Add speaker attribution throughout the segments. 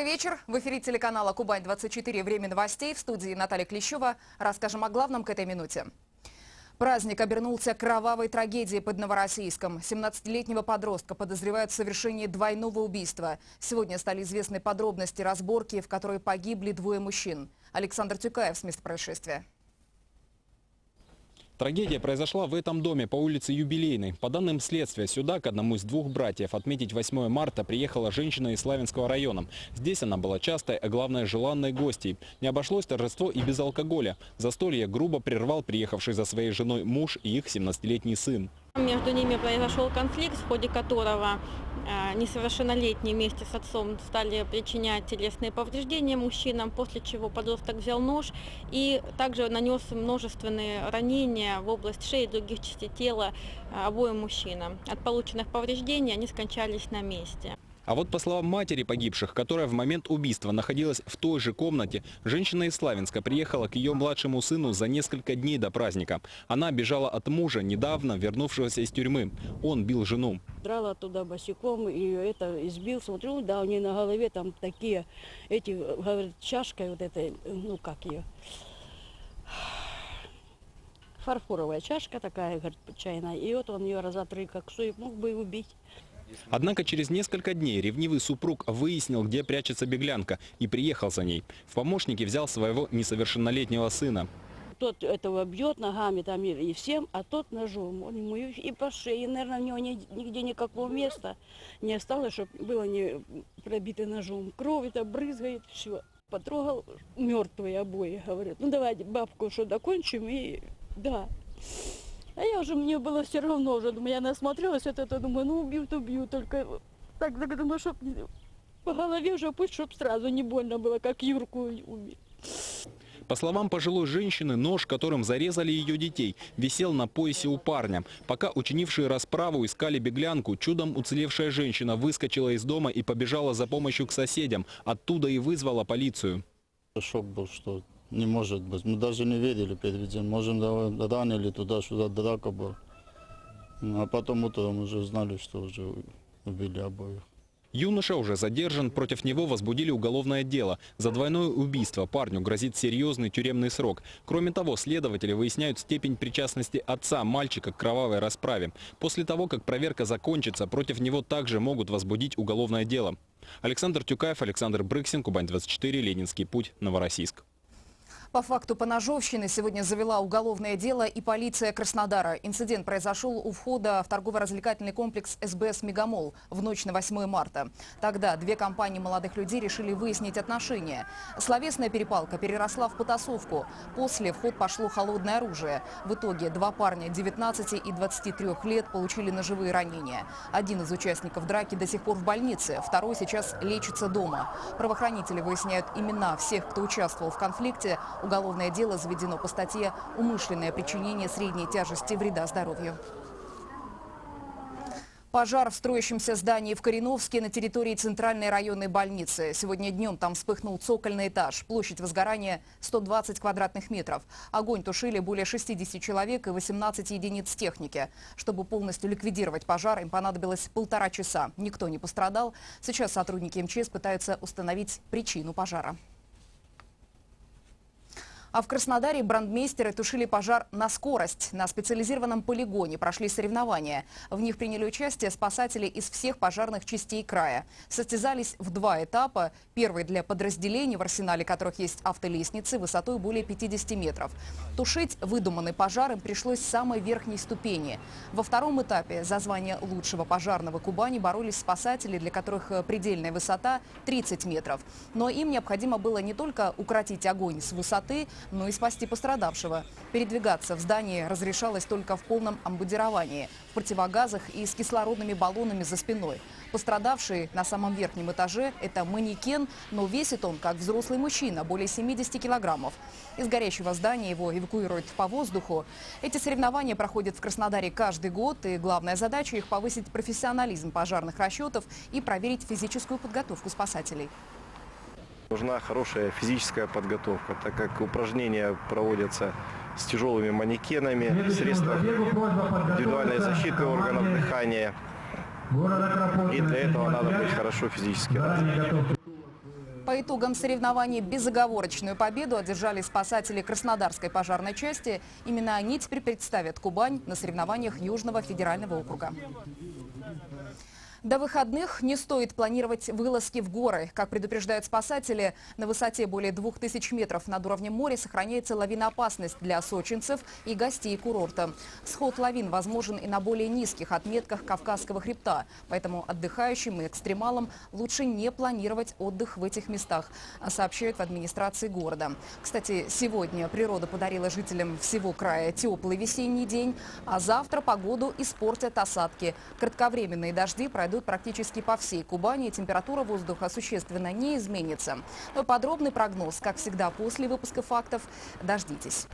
Speaker 1: Добрый вечер. В эфире телеканала «Кубань-24». Время новостей. В студии Наталья Клещева. Расскажем о главном к этой минуте. Праздник обернулся кровавой трагедией под Новороссийском. 17-летнего подростка подозревают в совершении двойного убийства. Сегодня стали известны подробности разборки, в которой погибли двое мужчин. Александр Тюкаев с места происшествия.
Speaker 2: Трагедия произошла в этом доме по улице Юбилейной. По данным следствия, сюда к одному из двух братьев отметить 8 марта приехала женщина из Славянского района. Здесь она была частой, а главное желанной гостьей. Не обошлось торжество и без алкоголя. Застолье грубо прервал приехавший за своей женой муж и их 17-летний сын.
Speaker 3: Между ними произошел конфликт, в ходе которого э, несовершеннолетние вместе с отцом стали причинять телесные повреждения мужчинам, после чего подросток взял нож и также нанес множественные ранения в область шеи и других частей тела э, обоим мужчинам. От полученных повреждений они скончались на месте.
Speaker 2: А вот по словам матери погибших, которая в момент убийства находилась в той же комнате, женщина из Славянска приехала к ее младшему сыну за несколько дней до праздника. Она бежала от мужа, недавно вернувшегося из тюрьмы. Он бил жену.
Speaker 4: Драла туда босиком и это избил. Смотрю, да, у нее на голове там такие, эти, говорит, чашкой вот этой, ну как ее, фарфоровая чашка такая, говорит, чайная. И вот он ее раза три как сует, мог бы и убить.
Speaker 2: Однако через несколько дней ревнивый супруг выяснил, где прячется беглянка, и приехал за ней. В помощники взял своего несовершеннолетнего сына.
Speaker 4: Тот этого бьет ногами там и всем, а тот ножом. Он ему и по шее, наверное, у него ни- нигде никакого места не осталось, чтобы было не пробито ножом. Кровь это брызгает, все. Потрогал мертвые обои, говорят, ну давайте бабку что докончим и да. А я уже, мне было все равно уже, думаю, я насмотрелась от этого, думаю, ну убьют, убьют, только так, так думаю, чтоб не- по голове уже пусть, чтоб сразу не больно было, как Юрку убить.
Speaker 2: По словам пожилой женщины, нож, которым зарезали ее детей, висел на поясе у парня. Пока учинившие расправу искали беглянку, чудом уцелевшая женщина выскочила из дома и побежала за помощью к соседям. Оттуда и вызвала полицию.
Speaker 5: Шок был, что не может быть. Мы даже не видели перед этим. Можем ранили туда-сюда, драка была. Ну, А потом утром уже знали, что уже убили обоих.
Speaker 2: Юноша уже задержан, против него возбудили уголовное дело. За двойное убийство парню грозит серьезный тюремный срок. Кроме того, следователи выясняют степень причастности отца мальчика к кровавой расправе. После того, как проверка закончится, против него также могут возбудить уголовное дело. Александр Тюкаев, Александр Брыксин, Кубань-24, Ленинский путь, Новороссийск.
Speaker 1: По факту поножовщины сегодня завела уголовное дело и полиция Краснодара. Инцидент произошел у входа в торгово-развлекательный комплекс СБС «Мегамол» в ночь на 8 марта. Тогда две компании молодых людей решили выяснить отношения. Словесная перепалка переросла в потасовку. После в ход пошло холодное оружие. В итоге два парня 19 и 23 лет получили ножевые ранения. Один из участников драки до сих пор в больнице, второй сейчас лечится дома. Правоохранители выясняют имена всех, кто участвовал в конфликте. Уголовное дело заведено по статье «Умышленное причинение средней тяжести вреда здоровью». Пожар в строящемся здании в Кореновске на территории Центральной районной больницы. Сегодня днем там вспыхнул цокольный этаж. Площадь возгорания 120 квадратных метров. Огонь тушили более 60 человек и 18 единиц техники. Чтобы полностью ликвидировать пожар, им понадобилось полтора часа. Никто не пострадал. Сейчас сотрудники МЧС пытаются установить причину пожара. А в Краснодаре брандмейстеры тушили пожар на скорость. На специализированном полигоне прошли соревнования. В них приняли участие спасатели из всех пожарных частей края. Состязались в два этапа. Первый для подразделений, в арсенале которых есть автолестницы, высотой более 50 метров. Тушить выдуманный пожар им пришлось с самой верхней ступени. Во втором этапе за звание лучшего пожарного Кубани боролись спасатели, для которых э, предельная высота 30 метров. Но им необходимо было не только укротить огонь с высоты, но и спасти пострадавшего. Передвигаться в здании разрешалось только в полном амбудировании, в противогазах и с кислородными баллонами за спиной. Пострадавший на самом верхнем этаже – это манекен, но весит он как взрослый мужчина, более 70 килограммов. Из горящего здания его эвакуируют по воздуху. Эти соревнования проходят в Краснодаре каждый год, и главная задача их повысить профессионализм пожарных расчетов и проверить физическую подготовку спасателей.
Speaker 6: Нужна хорошая физическая подготовка, так как упражнения проводятся с тяжелыми манекенами, средства индивидуальной защиты органов дыхания. И для этого надо быть хорошо физически развитым.
Speaker 1: По итогам соревнований безоговорочную победу одержали спасатели Краснодарской пожарной части. Именно они теперь представят Кубань на соревнованиях Южного федерального округа. До выходных не стоит планировать вылазки в горы. Как предупреждают спасатели, на высоте более 2000 метров над уровнем моря сохраняется лавиноопасность для сочинцев и гостей курорта. Сход лавин возможен и на более низких отметках Кавказского хребта. Поэтому отдыхающим и экстремалам лучше не планировать отдых в этих местах, сообщают в администрации города. Кстати, сегодня природа подарила жителям всего края теплый весенний день, а завтра погоду испортят осадки. Кратковременные дожди пройдут практически по всей Кубани. Температура воздуха существенно не изменится. Но подробный прогноз, как всегда, после выпуска фактов. Дождитесь.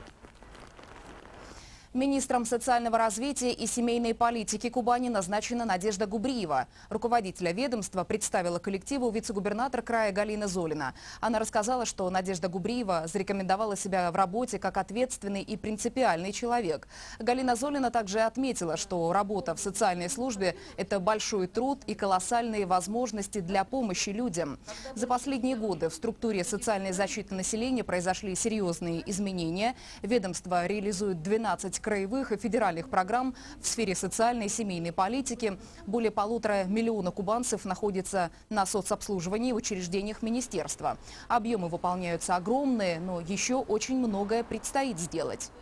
Speaker 1: Министром социального развития и семейной политики Кубани назначена Надежда Губриева. Руководителя ведомства представила коллективу вице-губернатор края Галина Золина. Она рассказала, что Надежда Губриева зарекомендовала себя в работе как ответственный и принципиальный человек. Галина Золина также отметила, что работа в социальной службе – это большой труд и колоссальные возможности для помощи людям. За последние годы в структуре социальной защиты населения произошли серьезные изменения. Ведомство реализует 12 краевых и федеральных программ в сфере социальной и семейной политики. Более полутора миллиона кубанцев находятся на соцобслуживании в учреждениях министерства. Объемы выполняются огромные, но еще очень многое предстоит сделать.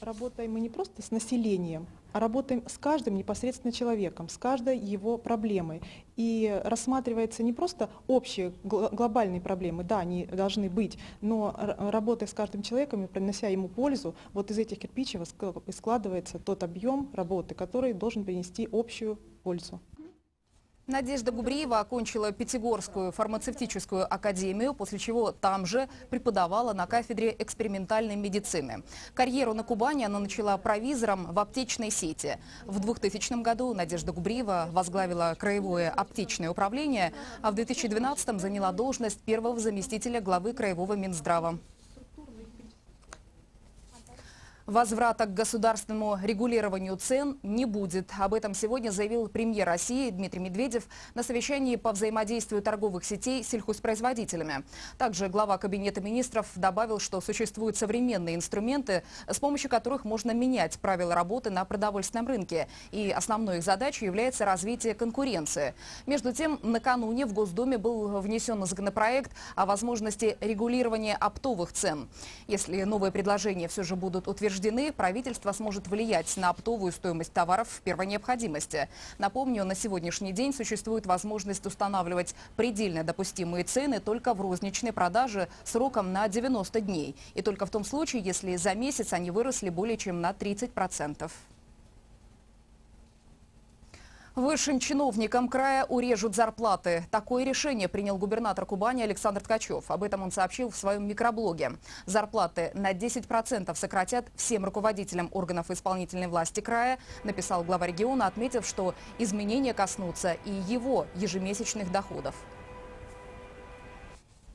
Speaker 7: Работаем мы не просто с населением, работаем с каждым непосредственно человеком, с каждой его проблемой. И рассматривается не просто общие глобальные проблемы, да, они должны быть, но работая с каждым человеком и принося ему пользу, вот из этих кирпичей складывается тот объем работы, который должен принести общую пользу.
Speaker 1: Надежда Губриева окончила Пятигорскую фармацевтическую академию, после чего там же преподавала на кафедре экспериментальной медицины. Карьеру на Кубани она начала провизором в аптечной сети. В 2000 году Надежда Губриева возглавила краевое аптечное управление, а в 2012 заняла должность первого заместителя главы краевого Минздрава. Возврата к государственному регулированию цен не будет. Об этом сегодня заявил премьер России Дмитрий Медведев на совещании по взаимодействию торговых сетей с сельхозпроизводителями. Также глава Кабинета министров добавил, что существуют современные инструменты, с помощью которых можно менять правила работы на продовольственном рынке. И основной их задачей является развитие конкуренции. Между тем, накануне в Госдуме был внесен законопроект о возможности регулирования оптовых цен. Если новые предложения все же будут утверждены, утверждены, правительство сможет влиять на оптовую стоимость товаров первой необходимости. Напомню, на сегодняшний день существует возможность устанавливать предельно допустимые цены только в розничной продаже сроком на 90 дней. И только в том случае, если за месяц они выросли более чем на 30%. Высшим чиновникам края урежут зарплаты. Такое решение принял губернатор Кубани Александр Ткачев. Об этом он сообщил в своем микроблоге. Зарплаты на 10% сократят всем руководителям органов исполнительной власти края, написал глава региона, отметив, что изменения коснутся и его ежемесячных доходов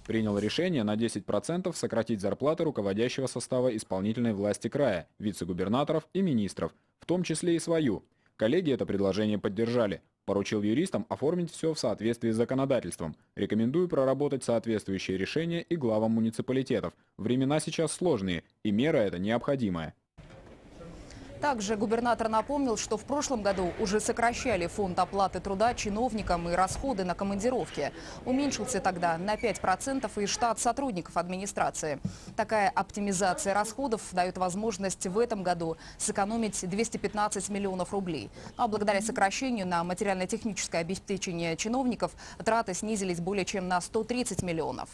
Speaker 2: принял решение на 10% сократить зарплаты руководящего состава исполнительной власти края, вице-губернаторов и министров, в том числе и свою. Коллеги это предложение поддержали. Поручил юристам оформить все в соответствии с законодательством. Рекомендую проработать соответствующие решения и главам муниципалитетов. Времена сейчас сложные, и мера эта необходимая.
Speaker 1: Также губернатор напомнил, что в прошлом году уже сокращали фонд оплаты труда чиновникам и расходы на командировки. Уменьшился тогда на 5% и штат сотрудников администрации. Такая оптимизация расходов дает возможность в этом году сэкономить 215 миллионов рублей. А благодаря сокращению на материально-техническое обеспечение чиновников траты снизились более чем на 130 миллионов.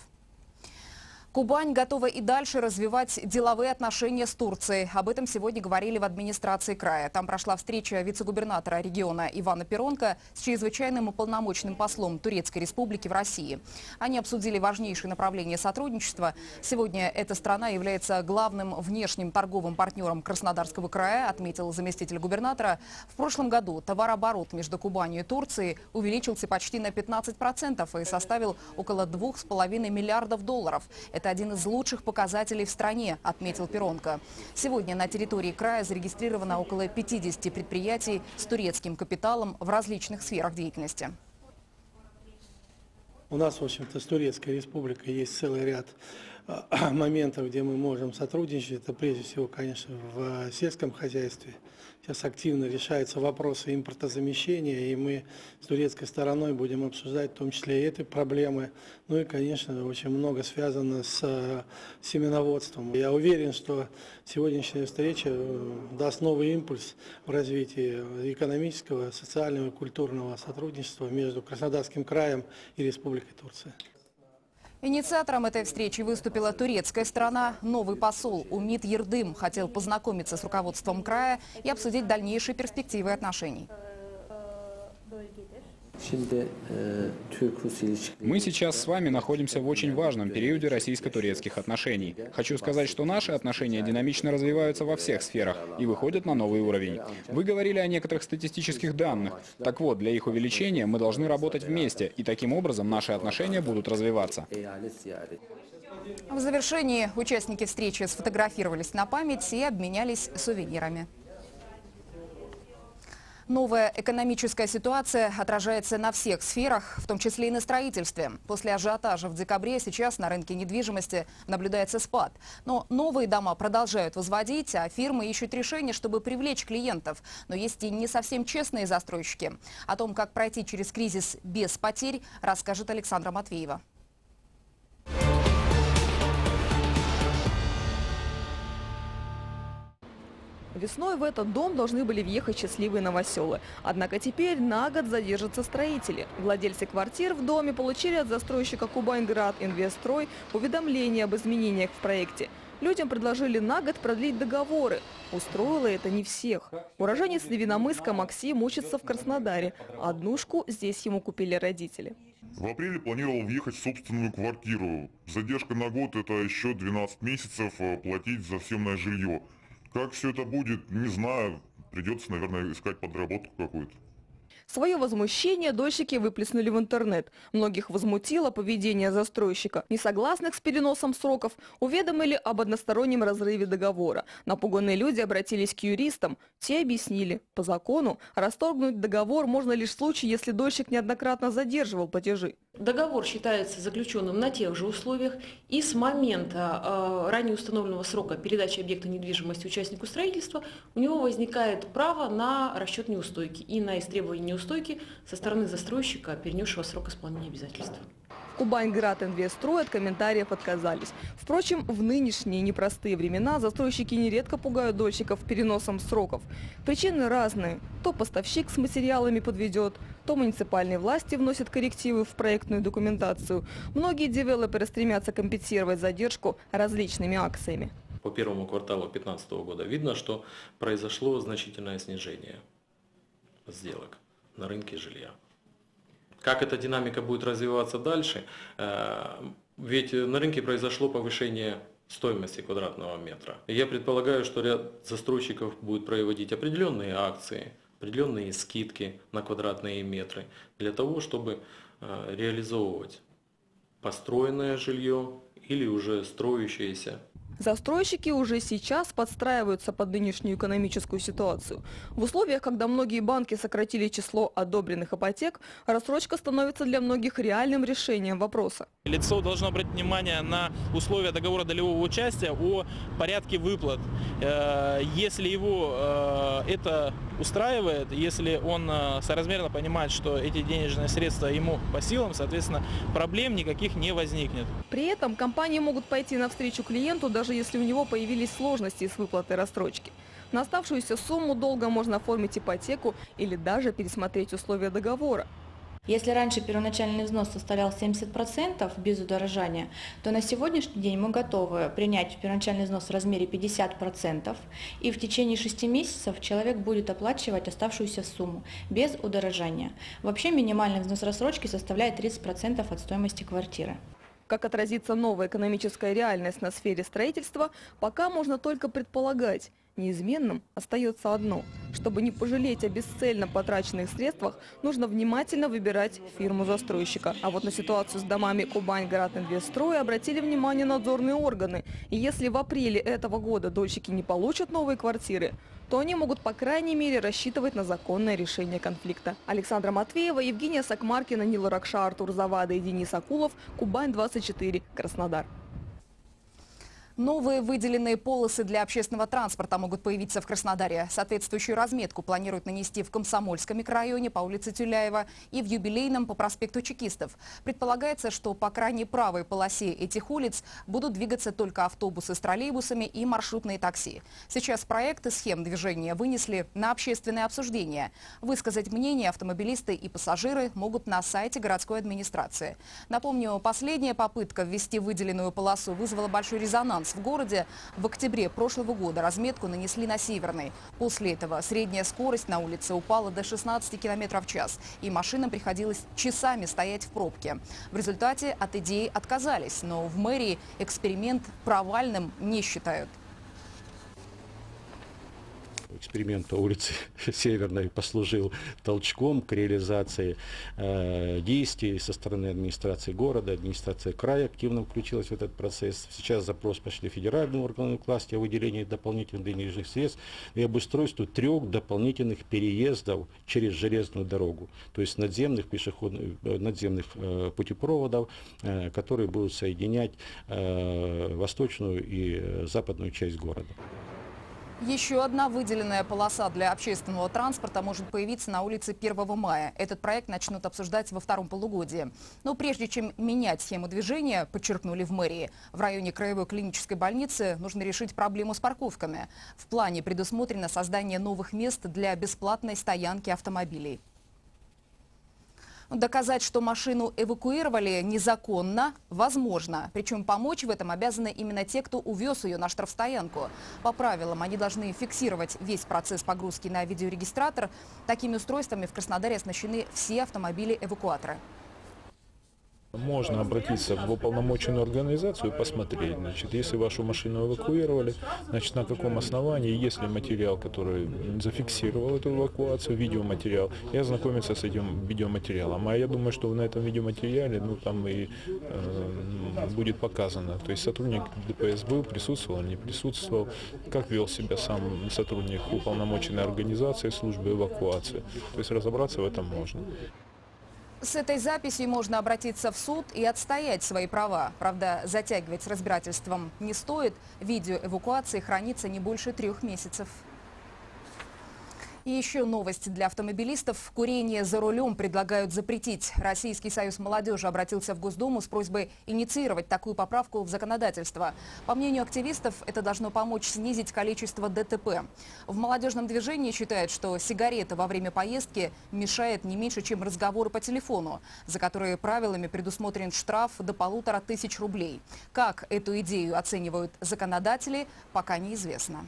Speaker 1: Кубань готова и дальше развивать деловые отношения с Турцией. Об этом сегодня говорили в администрации края. Там прошла встреча вице-губернатора региона Ивана Перонка с чрезвычайным уполномоченным послом Турецкой республики в России. Они обсудили важнейшие направления сотрудничества. Сегодня эта страна является главным внешним торговым партнером Краснодарского края, отметил заместитель губернатора. В прошлом году товарооборот между Кубанью и Турцией увеличился почти на 15% и составил около 2,5 миллиардов долларов. Это один из лучших показателей в стране, отметил Перонко. Сегодня на территории края зарегистрировано около 50 предприятий с турецким капиталом в различных сферах деятельности.
Speaker 8: У нас, в общем-то, с Турецкой Республикой есть целый ряд а, моментов, где мы можем сотрудничать. Это прежде всего, конечно, в сельском хозяйстве. Сейчас активно решаются вопросы импортозамещения, и мы с турецкой стороной будем обсуждать в том числе и эти проблемы. Ну и, конечно, очень много связано с э, семеноводством. Я уверен, что сегодняшняя встреча э, даст новый импульс в развитии экономического, социального и культурного сотрудничества между Краснодарским краем и Республикой Турция.
Speaker 1: Инициатором этой встречи выступила турецкая сторона. Новый посол Умит Ердым хотел познакомиться с руководством края и обсудить дальнейшие перспективы отношений.
Speaker 9: Мы сейчас с вами находимся в очень важном периоде российско-турецких отношений. Хочу сказать, что наши отношения динамично развиваются во всех сферах и выходят на новый уровень. Вы говорили о некоторых статистических данных. Так вот, для их увеличения мы должны работать вместе, и таким образом наши отношения будут развиваться.
Speaker 1: В завершении участники встречи сфотографировались на память и обменялись сувенирами. Новая экономическая ситуация отражается на всех сферах, в том числе и на строительстве. После ажиотажа в декабре сейчас на рынке недвижимости наблюдается спад. Но новые дома продолжают возводить, а фирмы ищут решения, чтобы привлечь клиентов. Но есть и не совсем честные застройщики. О том, как пройти через кризис без потерь, расскажет Александра Матвеева.
Speaker 10: Весной в этот дом должны были въехать счастливые новоселы. Однако теперь на год задержатся строители. Владельцы квартир в доме получили от застройщика «Кубаньград Инвестрой» уведомление об изменениях в проекте. Людям предложили на год продлить договоры. Устроило это не всех. Уроженец Невиномыска Максим учится в Краснодаре. Однушку здесь ему купили родители.
Speaker 11: В апреле планировал въехать в собственную квартиру. Задержка на год – это еще 12 месяцев э, платить за съемное жилье. Как все это будет, не знаю. Придется, наверное, искать подработку какую-то.
Speaker 10: Свое возмущение дольщики выплеснули в интернет. Многих возмутило поведение застройщика. Несогласных с переносом сроков уведомили об одностороннем разрыве договора. Напуганные люди обратились к юристам. Те объяснили, по закону расторгнуть договор можно лишь в случае, если дольщик неоднократно задерживал платежи.
Speaker 12: Договор считается заключенным на тех же условиях и с момента э, ранее установленного срока передачи объекта недвижимости участнику строительства у него возникает право на расчет неустойки и на истребование неустойки со стороны застройщика, перенесшего срок исполнения обязательств.
Speaker 10: Кубань-Град Инвестрой от комментариев отказались. Впрочем, в нынешние непростые времена застройщики нередко пугают дольщиков переносом сроков. Причины разные. То поставщик с материалами подведет, то муниципальные власти вносят коррективы в проектную документацию. Многие девелоперы стремятся компенсировать задержку различными акциями.
Speaker 13: По первому кварталу 2015 года видно, что произошло значительное снижение сделок на рынке жилья. Как эта динамика будет развиваться дальше? Э, ведь на рынке произошло повышение стоимости квадратного метра. Я предполагаю, что ряд застройщиков будет проводить определенные акции, определенные скидки на квадратные метры для того, чтобы э, реализовывать построенное жилье или уже строящееся
Speaker 10: Застройщики уже сейчас подстраиваются под нынешнюю экономическую ситуацию. В условиях, когда многие банки сократили число одобренных ипотек, рассрочка становится для многих реальным решением вопроса.
Speaker 14: Лицо должно обратить внимание на условия договора долевого участия о порядке выплат. Э, если его э, это устраивает, если он э, соразмерно понимает, что эти денежные средства ему по силам, соответственно, проблем никаких не возникнет.
Speaker 10: При этом компании могут пойти навстречу клиенту даже даже если у него появились сложности с выплатой рассрочки. На оставшуюся сумму долга можно оформить ипотеку или даже пересмотреть условия договора.
Speaker 15: Если раньше первоначальный взнос составлял 70% без удорожания, то на сегодняшний день мы готовы принять первоначальный взнос в размере 50%, и в течение 6 месяцев человек будет оплачивать оставшуюся сумму без удорожания. Вообще минимальный взнос рассрочки составляет 30% от стоимости квартиры.
Speaker 10: Как отразится новая экономическая реальность на сфере строительства, пока можно только предполагать. Неизменным остается одно. Чтобы не пожалеть о бесцельно потраченных средствах, нужно внимательно выбирать фирму-застройщика. А вот на ситуацию с домами Кубань-Град Инвестрой обратили внимание надзорные органы. И если в апреле этого года дольщики не получат новые квартиры, то они могут по крайней мере рассчитывать на законное решение конфликта. Александра Матвеева, Евгения Сакмаркина, Нила Ракша, Артур Завада и Денис Акулов. Кубань-24, Краснодар.
Speaker 1: Новые выделенные полосы для общественного транспорта могут появиться в Краснодаре. Соответствующую разметку планируют нанести в Комсомольском микрорайоне по улице Тюляева и в Юбилейном по проспекту Чекистов. Предполагается, что по крайней правой полосе этих улиц будут двигаться только автобусы с троллейбусами и маршрутные такси. Сейчас проекты схем движения вынесли на общественное обсуждение. Высказать мнение автомобилисты и пассажиры могут на сайте городской администрации. Напомню, последняя попытка ввести выделенную полосу вызвала большой резонанс в городе. В октябре прошлого года разметку нанесли на Северной. После этого средняя скорость на улице упала до 16 км в час, и машинам приходилось часами стоять в пробке. В результате от идеи отказались, но в мэрии эксперимент провальным не считают
Speaker 16: эксперимент по улице Северной послужил толчком к реализации э, действий со стороны администрации города. Администрация края активно включилась в этот процесс. Сейчас запрос пошли федеральные органы власти о выделении дополнительных денежных средств и обустройству трех дополнительных переездов через железную дорогу, то есть надземных пешеходных, э, надземных э, путепроводов, э, которые будут соединять э, восточную и э, западную часть города.
Speaker 1: Еще одна выделенная полоса для общественного транспорта может появиться на улице 1 мая. Этот проект начнут обсуждать во втором полугодии. Но прежде чем менять схему движения, подчеркнули в мэрии, в районе краевой клинической больницы нужно решить проблему с парковками. В плане предусмотрено создание новых мест для бесплатной стоянки автомобилей. Доказать, что машину эвакуировали незаконно, возможно. Причем помочь в этом обязаны именно те, кто увез ее на штрафстоянку. По правилам, они должны фиксировать весь процесс погрузки на видеорегистратор. Такими устройствами в Краснодаре оснащены все автомобили-эвакуаторы.
Speaker 17: Можно обратиться в уполномоченную организацию и посмотреть, значит, если вашу машину эвакуировали, значит, на каком основании, есть ли материал, который зафиксировал эту эвакуацию, видеоматериал, и ознакомиться с этим видеоматериалом. А я думаю, что на этом видеоматериале, ну, там и э, будет показано, то есть сотрудник ДПС был, присутствовал, не присутствовал, как вел себя сам сотрудник уполномоченной организации службы эвакуации. То есть разобраться в этом можно.
Speaker 1: С этой записью можно обратиться в суд и отстоять свои права. Правда, затягивать с разбирательством не стоит. Видео эвакуации хранится не больше трех месяцев. И еще новость для автомобилистов. Курение за рулем предлагают запретить. Российский союз молодежи обратился в Госдуму с просьбой инициировать такую поправку в законодательство. По мнению активистов, это должно помочь снизить количество ДТП. В молодежном движении считают, что сигарета во время поездки мешает не меньше, чем разговоры по телефону, за которые правилами предусмотрен штраф до полутора тысяч рублей. Как эту идею оценивают законодатели, пока неизвестно.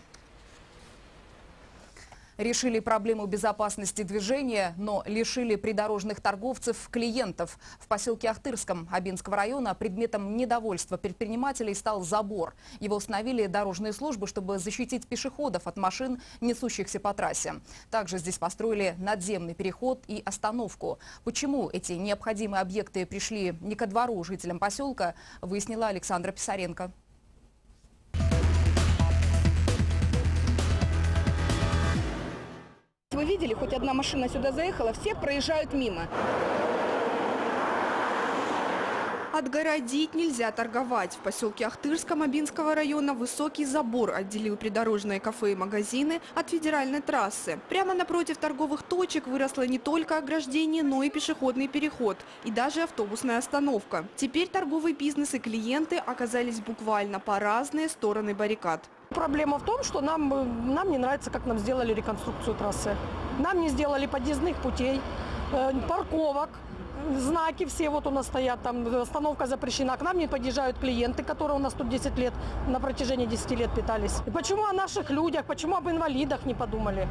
Speaker 1: Решили проблему безопасности движения, но лишили придорожных торговцев клиентов. В поселке Ахтырском Абинского района предметом недовольства предпринимателей стал забор. Его установили дорожные службы, чтобы защитить пешеходов от машин, несущихся по трассе. Также здесь построили надземный переход и остановку. Почему эти необходимые объекты пришли не ко двору жителям поселка, выяснила Александра Писаренко.
Speaker 18: Вы видели, хоть одна машина сюда заехала, все проезжают мимо.
Speaker 19: Отгородить нельзя торговать. В поселке Ахтырском Абинского района высокий забор отделил придорожные кафе и магазины от федеральной трассы. Прямо напротив торговых точек выросло не только ограждение, но и пешеходный переход. И даже автобусная остановка. Теперь торговый бизнес и клиенты оказались буквально по разные стороны баррикад.
Speaker 20: Проблема в том, что нам, э, нам не нравится, как нам сделали реконструкцию трассы. Нам не сделали подъездных путей, э, парковок, знаки все вот у нас стоят, там остановка запрещена. К нам не подъезжают клиенты, которые у нас тут 10 лет, на протяжении 10 лет питались. И почему о наших людях, почему об инвалидах не подумали?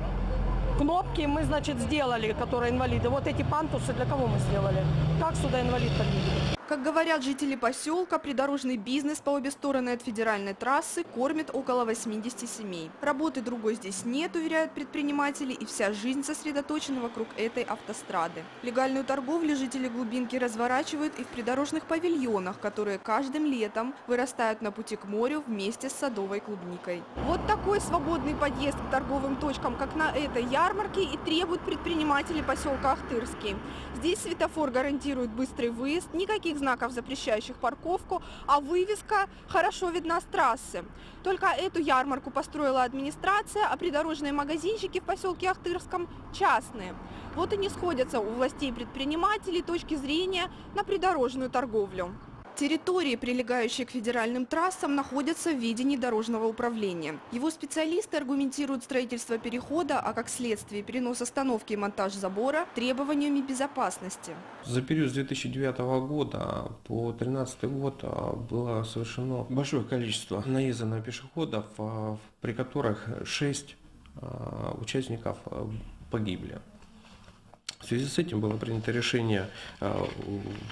Speaker 20: Кнопки мы, значит, сделали, которые инвалиды. Вот эти пантусы для кого мы сделали? Как сюда инвалид подъедет?
Speaker 19: Как говорят жители поселка, придорожный бизнес по обе стороны от федеральной трассы кормит около 80 семей. Работы другой здесь нет, уверяют предприниматели, и вся жизнь сосредоточена вокруг этой автострады. Легальную торговлю жители глубинки разворачивают и в придорожных павильонах, которые каждым летом вырастают на пути к морю вместе с садовой клубникой. Вот такой свободный подъезд к торговым точкам, как на этой ярмарке, и требуют предприниматели поселка Ахтырский. Здесь светофор гарантирует быстрый выезд, никаких знаков, запрещающих парковку, а вывеска хорошо видна с трассы. Только эту ярмарку построила администрация, а придорожные магазинчики в поселке Ахтырском частные. Вот и не сходятся у властей предпринимателей точки зрения на придорожную торговлю. Территории, прилегающие к федеральным трассам, находятся в ведении дорожного управления. Его специалисты аргументируют строительство перехода, а как следствие перенос остановки и монтаж забора требованиями безопасности.
Speaker 21: За период с 2009 года по 2013 год а, было совершено большое количество наезда на пешеходов, а, при которых 6 а, участников погибли. В связи с этим было принято решение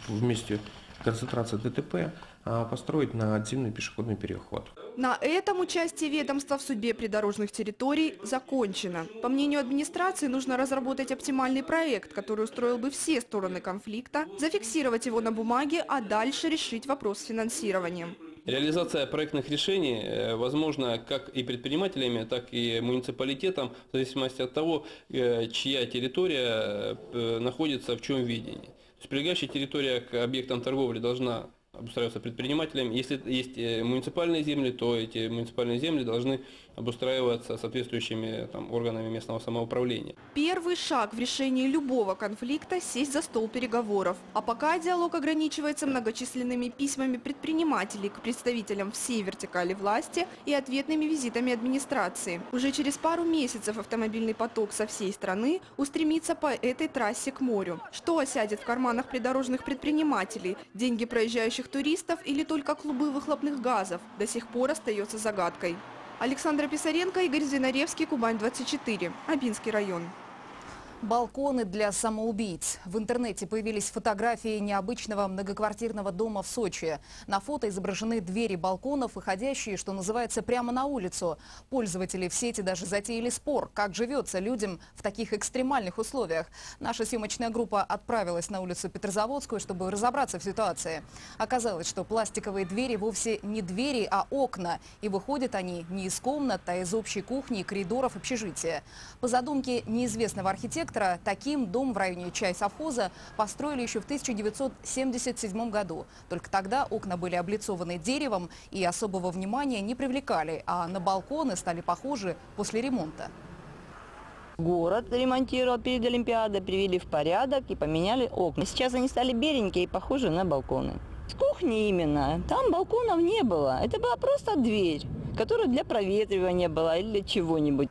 Speaker 21: вместе концентрация ДТП а, построить на отдельный пешеходный переход.
Speaker 19: На этом участие ведомства в судьбе придорожных территорий закончено. По мнению администрации, нужно разработать оптимальный проект, который устроил бы все стороны конфликта, зафиксировать его на бумаге, а дальше решить вопрос с финансированием.
Speaker 22: Реализация проектных решений э, возможна как и предпринимателями, так и муниципалитетом, в зависимости от того, э, чья территория э, находится в чем видении. Есть прилегающая территория к объектам торговли должна обустраиваться предпринимателями. Если есть э, муниципальные земли, то эти муниципальные земли должны обустраиваться соответствующими там, органами местного самоуправления.
Speaker 19: Первый шаг в решении любого конфликта – сесть за стол переговоров. А пока диалог ограничивается многочисленными письмами предпринимателей к представителям всей вертикали власти и ответными визитами администрации. Уже через пару месяцев автомобильный поток со всей страны устремится по этой трассе к морю. Что осядет в карманах придорожных предпринимателей? Деньги проезжающих туристов или только клубы выхлопных газов? До сих пор остается загадкой. Александра Писаренко, Игорь Зинаревский, Кубань-24, Абинский район.
Speaker 1: Балконы для самоубийц. В интернете появились фотографии необычного многоквартирного дома в Сочи. На фото изображены двери балконов, выходящие, что называется, прямо на улицу. Пользователи в сети даже затеяли спор, как живется людям в таких экстремальных условиях. Наша съемочная группа отправилась на улицу Петрозаводскую, чтобы разобраться в ситуации. Оказалось, что пластиковые двери вовсе не двери, а окна. И выходят они не из комнат, а из общей кухни, коридоров общежития. По задумке неизвестного архитектора, архитектора таким дом в районе чай совхоза построили еще в 1977 году. Только тогда окна были облицованы деревом и особого внимания не привлекали, а на балконы стали похожи после ремонта.
Speaker 23: Город ремонтировал перед Олимпиадой, привели в порядок и поменяли окна. Сейчас они стали беленькие и похожи на балконы. С кухни именно. Там балконов не было. Это была просто дверь, которая для проветривания была или для чего-нибудь.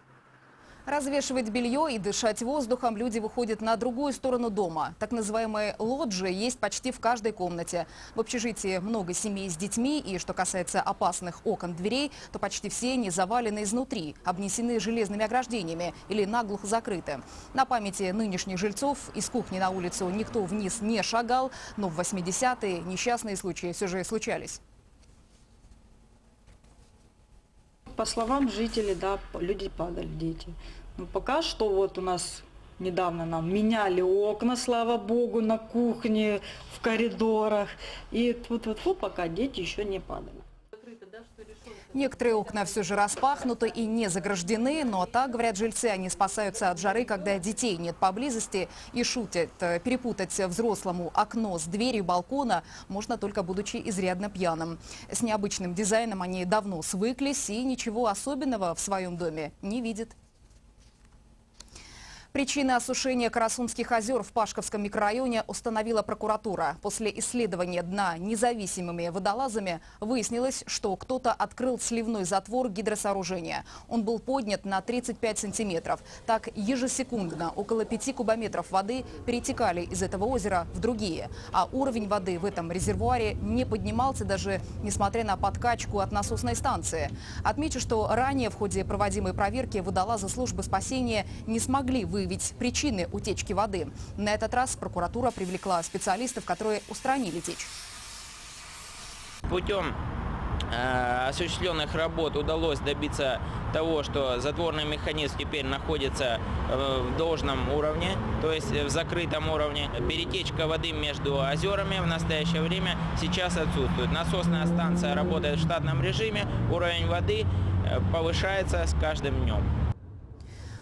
Speaker 1: Развешивать белье и дышать воздухом люди выходят на другую сторону дома. Так называемые лоджии есть почти в каждой комнате. В общежитии много семей с детьми, и что касается опасных окон дверей, то почти все они завалены изнутри, обнесены железными ограждениями или наглухо закрыты. На памяти нынешних жильцов из кухни на улицу никто вниз не шагал, но в 80-е несчастные случаи все же случались.
Speaker 24: По словам жителей, да, люди падали, дети. Но пока что вот у нас недавно нам меняли окна, слава богу, на кухне, в коридорах. И тут-вот пока дети еще не падали.
Speaker 1: Некоторые окна все же распахнуты и не заграждены, но так, говорят жильцы, они спасаются от жары, когда детей нет поблизости и шутят. Э, перепутать взрослому окно с дверью балкона можно только будучи изрядно пьяным. С необычным дизайном они давно свыклись и ничего особенного в своем доме не видят. Причины осушения Карасунских озер в Пашковском микрорайоне установила прокуратура. После исследования дна независимыми водолазами выяснилось, что кто-то открыл сливной затвор гидросооружения. Он был поднят на 35 сантиметров. Так ежесекундно около 5 кубометров воды перетекали из этого озера в другие. А уровень воды в этом резервуаре не поднимался даже несмотря на подкачку от насосной станции. Отмечу, что ранее в ходе проводимой проверки водолазы службы спасения не смогли выявить выявить причины утечки воды. На этот раз прокуратура привлекла специалистов, которые устранили течь.
Speaker 25: Путем э, осуществленных работ удалось добиться того, что затворный механизм теперь находится э, в должном уровне, то есть в закрытом уровне. Перетечка воды между озерами в настоящее время сейчас отсутствует. Насосная станция работает в штатном режиме, уровень воды э, повышается с каждым днем.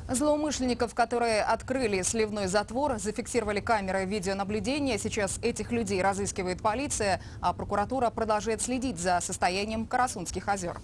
Speaker 1: Злоумышленников, которые открыли сливной затвор, зафиксировали камеры видеонаблюдения. Сейчас этих людей разыскивает полиция, а прокуратура продолжает следить за состоянием Карасунских озер.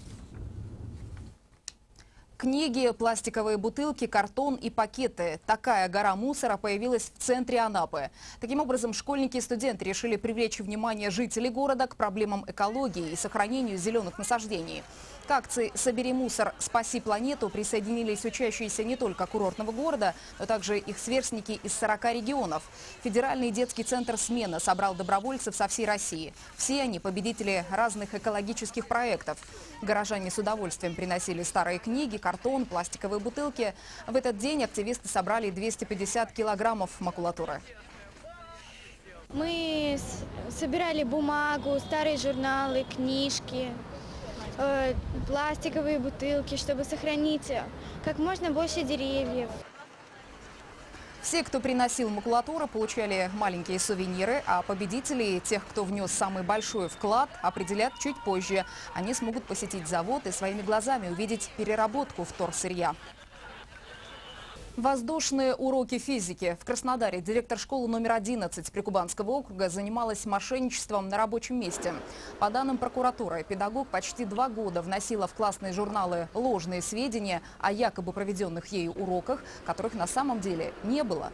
Speaker 1: Книги, пластиковые бутылки, картон и пакеты. Такая гора мусора появилась в центре Анапы. Таким образом, школьники и студенты решили привлечь внимание жителей города к проблемам экологии и сохранению зеленых насаждений. К акции «Собери мусор, спаси планету» присоединились учащиеся не только курортного города, но также их сверстники из 40 регионов. Федеральный детский центр «Смена» собрал добровольцев со всей России. Все они победители разных экологических проектов. Горожане с удовольствием приносили старые книги, картон, пластиковые бутылки. В этот день активисты собрали 250 килограммов макулатуры.
Speaker 26: Мы собирали бумагу, старые журналы, книжки, э, пластиковые бутылки, чтобы сохранить как можно больше деревьев.
Speaker 1: Все, кто приносил макулатуру, получали маленькие сувениры, а победителей, тех, кто внес самый большой вклад, определят чуть позже. Они смогут посетить завод и своими глазами увидеть переработку вторсырья. Воздушные уроки физики. В Краснодаре директор школы номер 11 Прикубанского округа занималась мошенничеством на рабочем месте. По данным прокуратуры, педагог почти два года вносила в классные журналы ложные сведения о якобы проведенных ею уроках, которых на самом деле не было.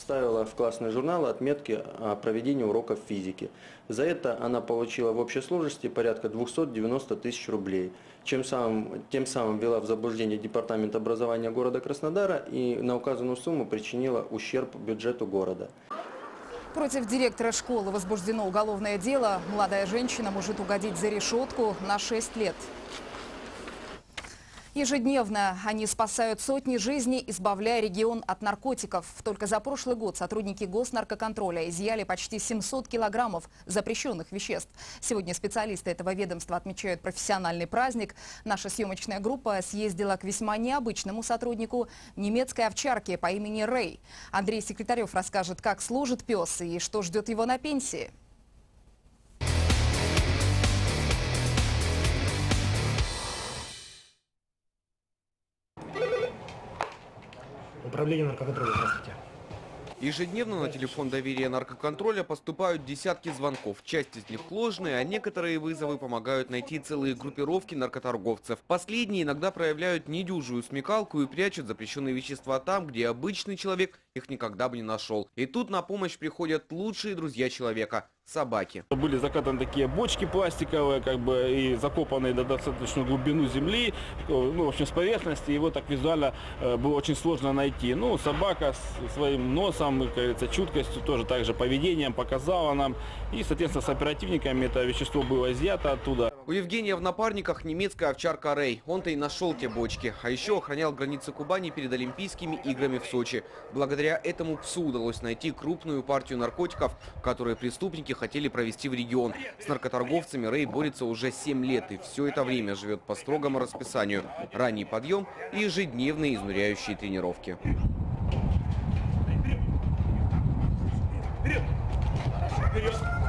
Speaker 27: Ставила в классные журналы отметки о проведении уроков физики. За это она получила в общей сложности порядка 290 тысяч рублей, чем самым, тем самым ввела в заблуждение Департамент образования города Краснодара и на указанную сумму причинила ущерб бюджету города.
Speaker 1: Против директора школы возбуждено уголовное дело. Молодая женщина может угодить за решетку на 6 лет. Ежедневно они спасают сотни жизней, избавляя регион от наркотиков. Только за прошлый год сотрудники госнаркоконтроля изъяли почти 700 килограммов запрещенных веществ. Сегодня специалисты этого ведомства отмечают профессиональный праздник. Наша съемочная группа съездила к весьма необычному сотруднику немецкой овчарки по имени Рэй. Андрей Секретарев расскажет, как служит пес и что ждет его на пенсии.
Speaker 28: Управление наркоконтроля, здравствуйте.
Speaker 29: Ежедневно на телефон доверия наркоконтроля поступают десятки звонков. Часть из них ложные, а некоторые вызовы помогают найти целые группировки наркоторговцев. Последние иногда проявляют недюжую смекалку и прячут запрещенные вещества там, где обычный человек их никогда бы не нашел. И тут на помощь приходят лучшие друзья человека – собаки.
Speaker 17: Были закатаны такие бочки пластиковые, как бы и закопанные до достаточную глубину земли, ну, в общем, с поверхности. Его так визуально э, было очень сложно найти. Ну, собака с своим носом, как говорится, чуткостью, тоже также поведением показала нам. И, соответственно, с оперативниками это вещество было изъято оттуда.
Speaker 29: У Евгения в напарниках немецкая овчарка Рэй. Он-то и нашел те бочки. А еще охранял границы Кубани перед Олимпийскими играми в Сочи. Благодаря этому псу удалось найти крупную партию наркотиков, которые преступники хотели провести в регион. С наркоторговцами Рэй борется уже 7 лет и все это время живет по строгому расписанию. Ранний подъем и ежедневные изнуряющие тренировки. Вперед! Вперед!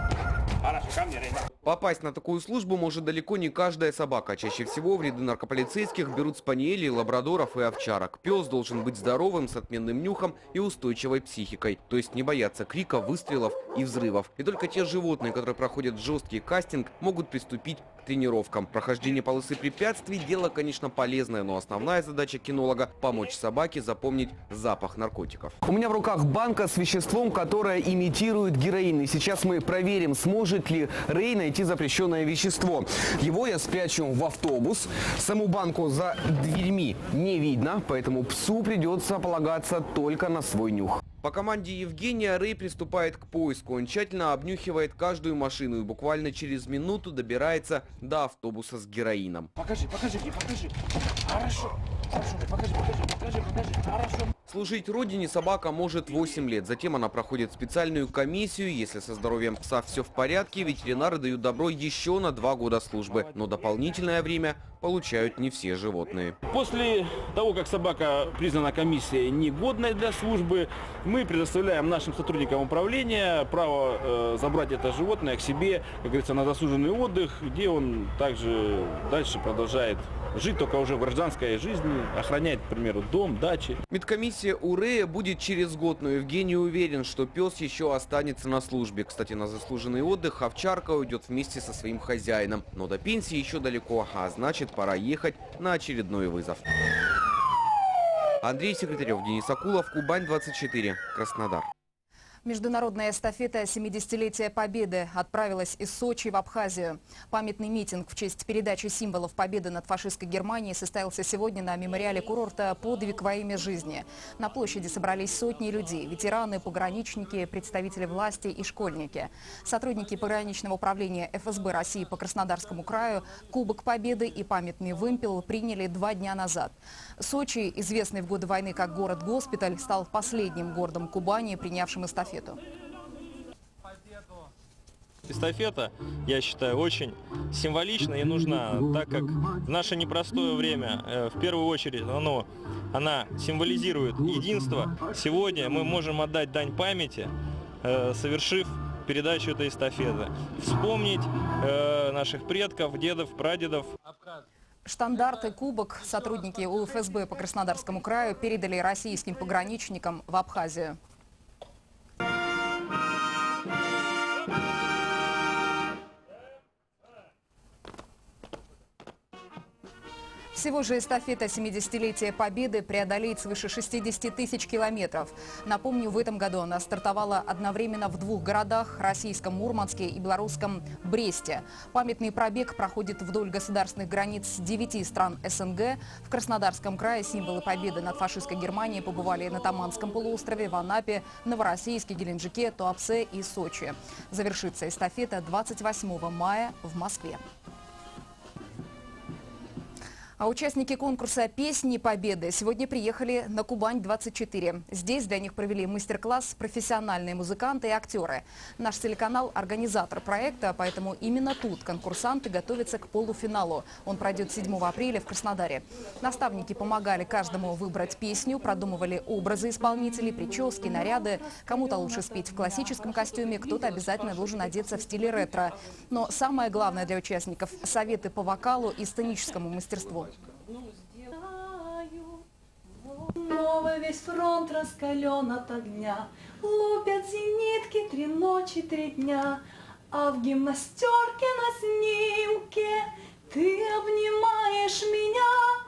Speaker 29: Попасть на такую службу может далеко не каждая собака. Чаще всего в ряды наркополицейских берут спаниелей, лабрадоров и овчарок. Пес должен быть здоровым, с отменным нюхом и устойчивой психикой. То есть не бояться крика, выстрелов и взрывов. И только те животные, которые проходят жесткий кастинг, могут приступить тренировкам. Прохождение полосы препятствий – дело, конечно, полезное, но основная задача кинолога – помочь собаке запомнить запах наркотиков. У меня в руках банка с веществом, которое имитирует героин. И сейчас мы проверим, сможет ли Рей найти запрещенное вещество. Его я спрячу в автобус. Саму банку за дверьми не видно, поэтому псу придется полагаться только на свой нюх. По команде Евгения Рэй приступает к поиску. Он тщательно обнюхивает каждую машину и буквально через минуту добирается до автобуса с героином.
Speaker 28: Покажи, покажи мне, покажи. Хорошо.
Speaker 29: Служить родине собака может 8 лет. Затем она проходит специальную комиссию. Если со здоровьем пса все в порядке, ветеринары дают добро еще на 2 года службы. Но дополнительное время получают не все животные.
Speaker 14: После того, как собака признана комиссией негодной для службы, мы предоставляем нашим сотрудникам управления право э, забрать это животное к себе, как говорится, на заслуженный отдых, где он также дальше продолжает жить, только уже в гражданской жизни, охранять, к примеру, дом, дачи.
Speaker 29: Медкомиссия УРЭя будет через год, но Евгений уверен, что пес еще останется на службе. Кстати, на заслуженный отдых овчарка уйдет вместе со своим хозяином. Но до пенсии еще далеко, а значит пора ехать на очередной вызов. Андрей Секретарев, Денис Акулов, Кубань 24, Краснодар.
Speaker 1: Международная эстафета 70-летия Победы отправилась из Сочи в Абхазию. Памятный митинг в честь передачи символов победы над фашистской Германией состоялся сегодня на мемориале курорта «Подвиг во имя жизни». На площади собрались сотни людей – ветераны, пограничники, представители власти и школьники. Сотрудники пограничного управления ФСБ России по Краснодарскому краю Кубок Победы и памятный вымпел приняли два дня назад. Сочи, известный в годы войны как город-госпиталь, стал последним городом Кубани, принявшим эстафету.
Speaker 30: Эстафета, я считаю, очень символична и нужна, так как в наше непростое время, э, в первую очередь, оно, она символизирует единство. Сегодня мы можем отдать дань памяти, э, совершив передачу этой эстафеты. Вспомнить э, наших предков, дедов, прадедов.
Speaker 1: Штандарт и кубок сотрудники УФСБ по Краснодарскому краю передали российским пограничникам в Абхазию. Всего же эстафета 70-летия Победы преодолеет свыше 60 тысяч километров. Напомню, в этом году она стартовала одновременно в двух городах – российском Мурманске и белорусском Бресте. Памятный пробег проходит вдоль государственных границ девяти стран СНГ. В Краснодарском крае символы победы над фашистской Германией побывали на Таманском полуострове, в Анапе, Новороссийске, Геленджике, Туапсе и Сочи. Завершится эстафета 28 мая в Москве. А участники конкурса «Песни Победы» сегодня приехали на Кубань-24. Здесь для них провели мастер-класс профессиональные музыканты и актеры. Наш телеканал – организатор проекта, поэтому именно тут конкурсанты готовятся к полуфиналу. Он пройдет 7 апреля в Краснодаре. Наставники помогали каждому выбрать песню, продумывали образы исполнителей, прически, наряды. Кому-то лучше спеть в классическом костюме, кто-то обязательно должен одеться в стиле ретро. Но самое главное для участников – советы по вокалу и сценическому мастерству.
Speaker 28: Новый весь фронт раскален от огня, Лупят зенитки три ночи, три дня, А в гимнастерке на снимке Ты обнимаешь меня.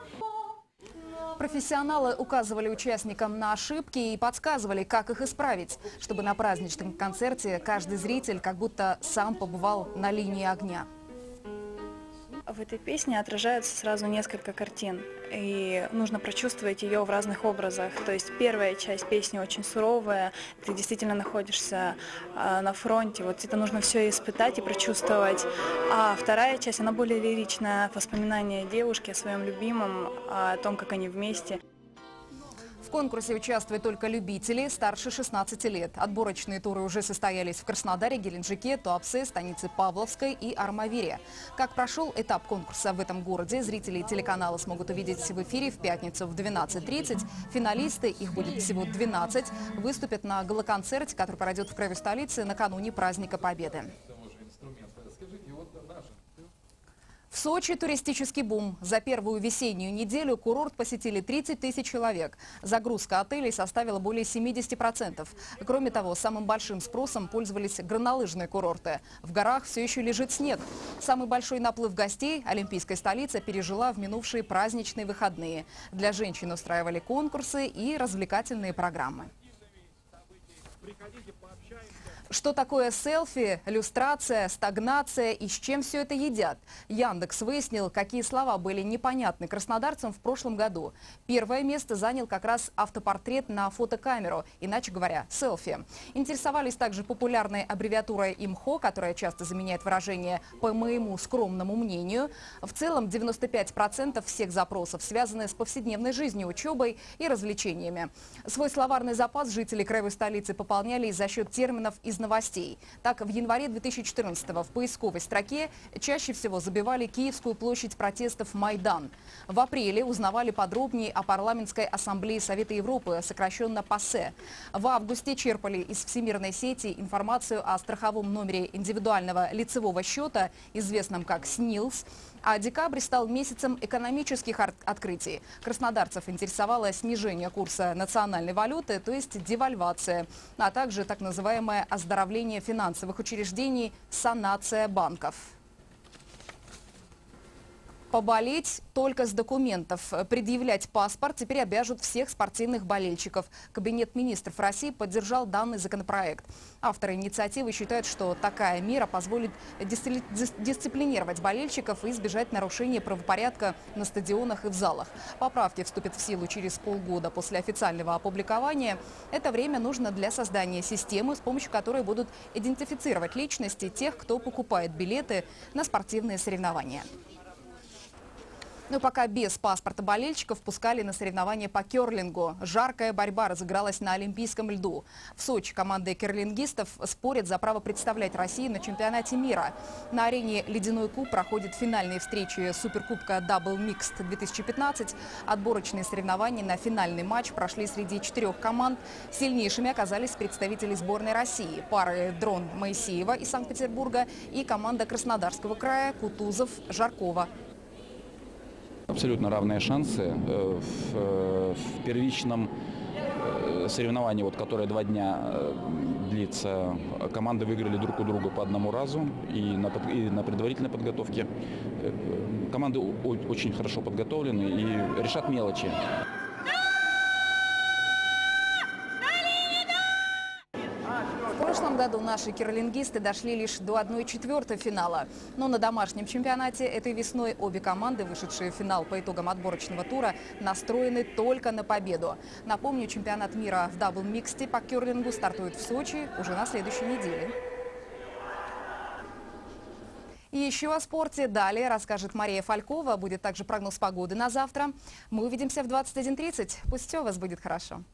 Speaker 1: Профессионалы указывали участникам на ошибки и подсказывали, как их исправить, чтобы на праздничном концерте каждый зритель как будто сам побывал на линии огня.
Speaker 31: В этой песне отражаются сразу несколько картин, и нужно прочувствовать ее в разных образах. То есть первая часть песни очень суровая, ты действительно находишься э, на фронте, вот это нужно все испытать и прочувствовать. А вторая часть, она более лиричная, воспоминания девушки о своем любимом, о том, как они вместе.
Speaker 1: Конкурсе участвуют только любители старше 16 лет. Отборочные туры уже состоялись в Краснодаре, Геленджике, Туапсе, станице Павловской и Армавире. Как прошел этап конкурса в этом городе, зрители телеканала смогут увидеть в эфире в пятницу в 12.30. Финалисты, их будет всего 12, выступят на галоконцерте, который пройдет в краю столицы накануне праздника Победы. В Сочи туристический бум. За первую весеннюю неделю курорт посетили 30 тысяч человек. Загрузка отелей составила более 70%. Кроме того, самым большим спросом пользовались горнолыжные курорты. В горах все еще лежит снег. Самый большой наплыв гостей олимпийская столица пережила в минувшие праздничные выходные. Для женщин устраивали конкурсы и развлекательные программы. Что такое селфи, люстрация, стагнация и с чем все это едят? Яндекс выяснил, какие слова были непонятны краснодарцам в прошлом году. Первое место занял как раз автопортрет на фотокамеру, иначе говоря, селфи. Интересовались также популярной аббревиатурой ИМХО, которая часто заменяет выражение «по моему скромному мнению». В целом 95% всех запросов связаны с повседневной жизнью, учебой и развлечениями. Свой словарный запас жители краевой столицы пополняли за счет терминов из новостей. Так, в январе 2014 в поисковой строке чаще всего забивали Киевскую площадь протестов «Майдан». В апреле узнавали подробнее о парламентской ассамблее Совета Европы, сокращенно ПАСЕ. В августе черпали из всемирной сети информацию о страховом номере индивидуального лицевого счета, известном как СНИЛС. А декабрь стал месяцем экономических открытий. Краснодарцев интересовало снижение курса национальной валюты, то есть девальвация, а также так называемое оздоровление финансовых учреждений, санация банков поболеть только с документов. Предъявлять паспорт теперь обяжут всех спортивных болельщиков. Кабинет министров России поддержал данный законопроект. Авторы инициативы считают, что такая мера позволит дисциплинировать болельщиков и избежать нарушения правопорядка на стадионах и в залах. Поправки вступят в силу через полгода после официального опубликования. Это время нужно для создания системы, с помощью которой будут идентифицировать личности тех, кто покупает билеты на спортивные соревнования. Но пока без паспорта болельщиков пускали на соревнования по керлингу. Жаркая борьба разыгралась на Олимпийском льду. В Сочи команды керлингистов спорят за право представлять Россию на чемпионате мира. На арене «Ледяной куб» проходят финальные встречи Суперкубка Double Mixed 2015. Отборочные соревнования на финальный матч прошли среди четырех команд. Сильнейшими оказались представители сборной России. Пары Дрон Моисеева из Санкт-Петербурга и команда Краснодарского края Кутузов-Жаркова
Speaker 32: Абсолютно равные шансы э, в, э, в первичном э, соревновании, вот, которое два дня длится, команды выиграли друг у друга по одному разу и на, и на предварительной подготовке. Команды очень хорошо подготовлены и решат мелочи.
Speaker 1: Году наши кёрлингисты дошли лишь до 1-4 финала. Но на домашнем чемпионате этой весной обе команды, вышедшие в финал по итогам отборочного тура, настроены только на победу. Напомню, чемпионат мира в дабл-миксте по кёрлингу стартует в Сочи уже на следующей неделе. И еще о спорте далее расскажет Мария Фалькова. Будет также прогноз погоды на завтра. Мы увидимся в 21.30. Пусть все у вас будет хорошо.